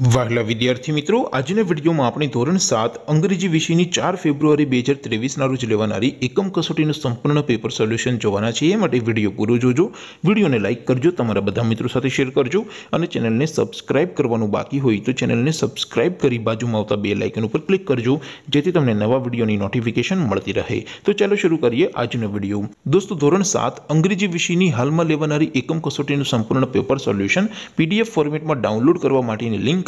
વહાલા વિદ્યાર્થી મિત્રો, આજના વિડીયોમાં આપણે ધોરણ સાત અંગ્રેજી વિષયની ચાર ફેબ્રુઆરી બે હજાર ત્રેવીસના રોજ લેવાનારી એકમ કસોટીનું સંપૂર્ણ પેપર સોલ્યુશન જોવાના છે એ માટે વીડિયો પૂરો જોજો. વિડીયોને લાઇક કરજો, તમારા બધા મિત્રો સાથે શેર કરજો અને ચેનલને સબસ્ક્રાઇબ કરવાનું બાકી હોય તો ચેનલને સબસ્ક્રાઇબ કરી બાજુમાં આવતા બે લાઇકન ઉપર ક્લિક કરજો, જેથી તમને નવા વિડીયોની નોટિફિકેશન મળતી રહે. તો ચાલો શરૂ કરીએ આજનો વીડિયો. દોસ્તો, ધોરણ સાત અંગ્રેજી વિષયની હાલમાં લેવાનારી એકમ કસોટીનું સંપૂર્ણ પેપર સોલ્યુશન પીડીએફ ફોર્મેટમાં ડાઉનલોડ કરવા માટેની લિંક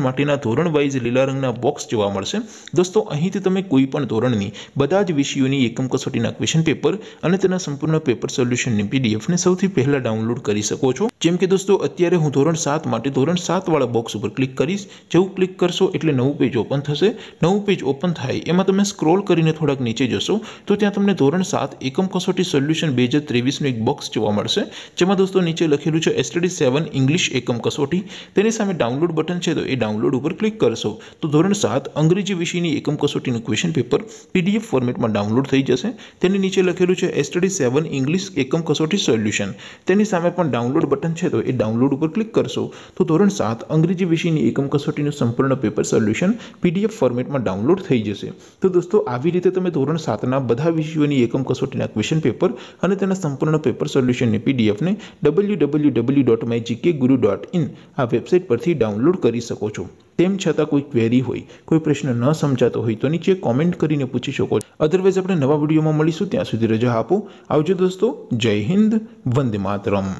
માટેના ધોરણ વાઇઝ લીલા રંગના બોક્સ જોવા મળશે દોસ્તો અહીંથી તમે કોઈ પણ ધોરણની બધા જ વિષયોની એકમ કસોટીના ક્વેશ્ચન પેપર અને તેના સંપૂર્ણ પેપર સોલ્યુશનની પીડીએફને સૌથી પહેલાં ડાઉનલોડ કરી શકો છો જેમ કે દોસ્તો અત્યારે હું ધોરણ સાત માટે ધોરણ સાતવાળા બોક્સ ઉપર ક્લિક કરીશ જેવું ક્લિક કરશો એટલે નવું પેજ ઓપન થશે નવું પેજ ઓપન થાય એમાં તમે સ્ક્રોલ કરીને થોડાક નીચે જશો તો ત્યાં તમને ધોરણ સાત એકમ કસોટી સોલ્યુશન બે હજાર ત્રેવીસનું એક બોક્સ જોવા મળશે જેમાં દોસ્તો નીચે લખેલું છે એસટીડી સેવન ઇંગ્લિશ એકમ કસોટી તેની સામે ડાઉનલોડ બટન છે તો એ ડાઉનલોડ ડાઉનલોડ ઉપર ક્લિક કરશો તો ધોરણ સાત અંગ્રેજી વિષયની એકમ કસોટીનું ક્વેશ્ચન પેપર પીડીએફ ફોર્મેટમાં ડાઉનલોડ થઈ જશે તેની નીચે લખેલું છે એસટડી સેવન ઇંગ્લિશ એકમ કસોટી સોલ્યુશન તેની સામે પણ ડાઉનલોડ બટન છે તો એ ડાઉનલોડ ઉપર ક્લિક કરશો તો ધોરણ સાત અંગ્રેજી વિષયની એકમ કસોટીનું સંપૂર્ણ પેપર સોલ્યુશન પીડીએફ ફોર્મેટમાં ડાઉનલોડ થઈ જશે તો દોસ્તો આવી રીતે તમે ધોરણ સાતના બધા વિષયોની એકમ કસોટીના ક્વેશ્ચન પેપર અને તેના સંપૂર્ણ પેપર સોલ્યુશનની પીડીએફને W W W dot my GK guru dot in આ વેબસાઇટ પરથી ડાઉનલોડ કરી શકો છો તેમ છતાં કોઈ ક્વેરી હોય કોઈ પ્રશ્ન ન સમજાતો હોય તો નીચે કોમેન્ટ કરીને પૂછી શકો અધરવાઇઝ આપણે નવા વિડીયોમાં મળીશું ત્યાં સુધી રજા આપો આવજો દોસ્તો જય હિન્દ વંદે માતરમ